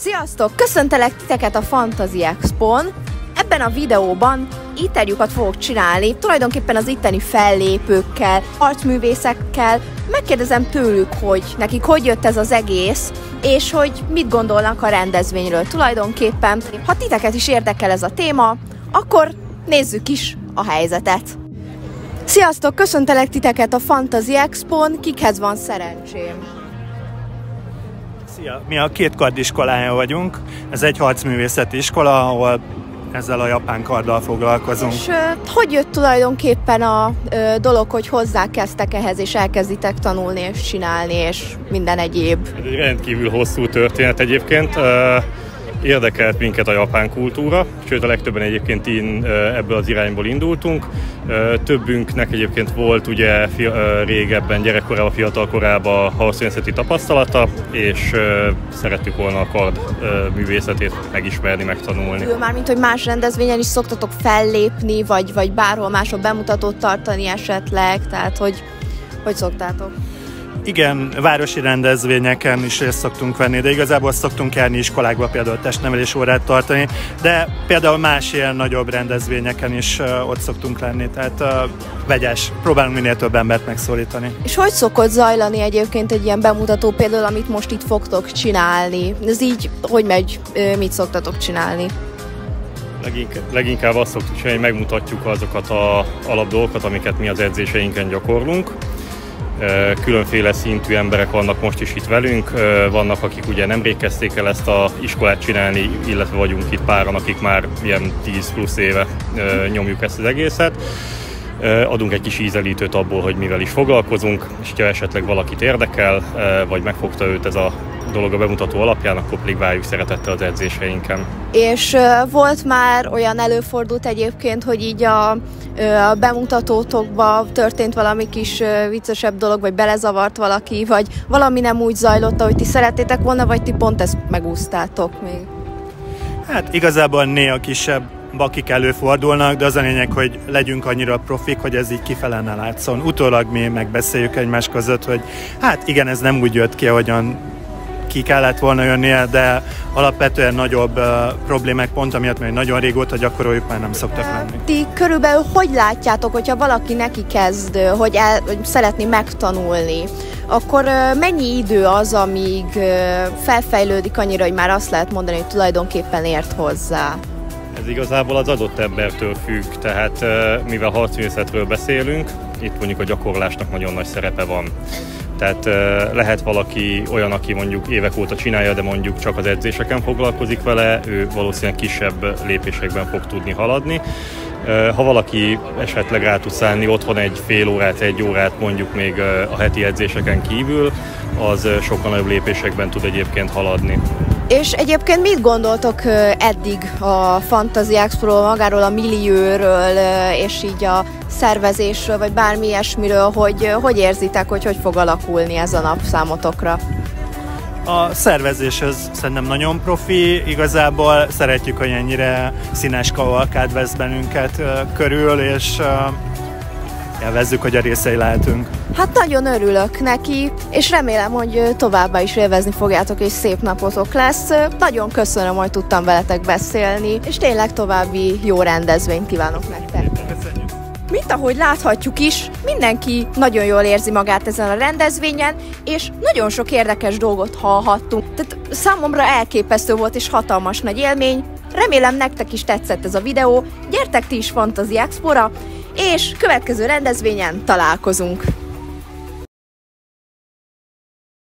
Sziasztok! Köszöntelek titeket a Fantasy Expo-n. Ebben a videóban interjúkat fogok csinálni, tulajdonképpen az itteni fellépőkkel, arcművészekkel. Megkérdezem tőlük, hogy nekik hogy jött ez az egész, és hogy mit gondolnak a rendezvényről tulajdonképpen. Ha titeket is érdekel ez a téma, akkor nézzük is a helyzetet. Sziasztok! Köszöntelek titeket a Fantasy Expo-n. Kikhez van szerencsém? Szia! Mi a két kardiskolája vagyunk. Ez egy harcművészeti iskola, ahol ezzel a japán karddal foglalkozunk. És uh, hogy jött tulajdonképpen a uh, dolog, hogy hozzákezdtek ehhez, és elkezditek tanulni és csinálni, és minden egyéb? Ez egy rendkívül hosszú történet egyébként. Uh, Érdekelt minket a japán kultúra, sőt a legtöbben egyébként én ebből az irányból indultunk. Többünknek egyébként volt ugye régebben, gyerekkorában, fiatal korában harcművészeti tapasztalata, és szerettük volna a kard művészetét megismerni, megtanulni. Már mint hogy más rendezvényen is szoktatok fellépni, vagy, vagy bárhol máshol bemutatót tartani esetleg, tehát hogy, hogy szoktátok? Igen, városi rendezvényeken is részt szoktunk venni, de igazából szoktunk járni iskolákba például testnevelés órát tartani, de például más ilyen nagyobb rendezvényeken is uh, ott szoktunk lenni, tehát uh, vegyes, próbálunk minél több embert megszólítani. És hogy szokott zajlani egyébként egy ilyen bemutató például, amit most itt fogtok csinálni? Ez így, hogy megy, mit szoktatok csinálni? Leginkább, leginkább azt szoktuk csinálni, hogy megmutatjuk azokat a alapdolgokat, amiket mi az edzéseinken gyakorlunk Különféle szintű emberek vannak most is itt velünk, vannak akik ugye nemrég kezdték el ezt a iskolát csinálni, illetve vagyunk itt páran, akik már ilyen 10 plusz éve nyomjuk ezt az egészet. Adunk egy kis ízelítőt abból, hogy mivel is foglalkozunk, és ha esetleg valakit érdekel, vagy megfogta őt ez a dolog a bemutató alapján, akkor pedig várjuk szeretettel az edzéseinken. És uh, volt már olyan előfordult egyébként, hogy így a, a bemutatótokba történt valami kis uh, viccesebb dolog, vagy belezavart valaki, vagy valami nem úgy zajlott, ahogy ti szerettétek volna, vagy ti pont ezt megúsztátok még? Hát igazából néha kisebb bakik előfordulnak, de az a lényeg, hogy legyünk annyira profik, hogy ez így kifele ne látszon. Utólag mi megbeszéljük egymás között, hogy hát igen, ez nem úgy jött ki, ahogyan ki kellett volna jönnie, de alapvetően nagyobb uh, problémák pont amiatt, mert nagyon régóta gyakoroljuk, már nem szoktak lenni. Ti körülbelül hogy látjátok, hogyha valaki neki kezd, hogy, el, hogy szeretné megtanulni, akkor uh, mennyi idő az, amíg uh, felfejlődik annyira, hogy már azt lehet mondani, hogy tulajdonképpen ért hozzá? Ez igazából az adott embertől függ, tehát mivel harcművészetről beszélünk, itt mondjuk a gyakorlásnak nagyon nagy szerepe van. Tehát lehet valaki olyan, aki mondjuk évek óta csinálja, de mondjuk csak az edzéseken foglalkozik vele, ő valószínűleg kisebb lépésekben fog tudni haladni. Ha valaki esetleg rá tud szállni otthon egy fél órát, egy órát mondjuk még a heti edzéseken kívül, az sokkal nagyobb lépésekben tud egyébként haladni. És egyébként mit gondoltok eddig a Fantasy expo magáról a millióről, és így a szervezésről, vagy bármi ilyesmiről, hogy hogy érzitek, hogy hogy fog alakulni ez a nap számotokra? A szervezés az szerintem nagyon profi, igazából szeretjük, hogy ennyire színes kavalkád vesz bennünket körül, és élvezzük, hogy a részei lehetünk. Hát nagyon örülök neki, és remélem, hogy továbbá is élvezni fogjátok, és szép napotok lesz. Nagyon köszönöm, hogy tudtam veletek beszélni, és tényleg további jó rendezvényt kívánok nektek. Köszönjük. Mint ahogy láthatjuk is, mindenki nagyon jól érzi magát ezen a rendezvényen, és nagyon sok érdekes dolgot hallhattunk. Tehát számomra elképesztő volt és hatalmas nagy élmény. Remélem nektek is tetszett ez a videó. Gyertek ti is Fantasy Expo-ra, és következő rendezvényen találkozunk.